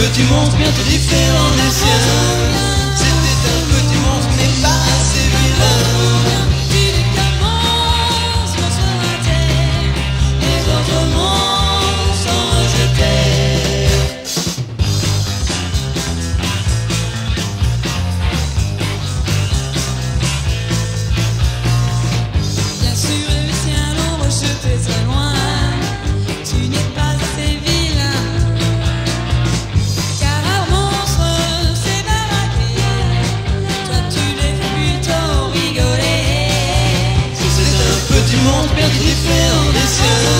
petit monstre bien différent des siens. Différent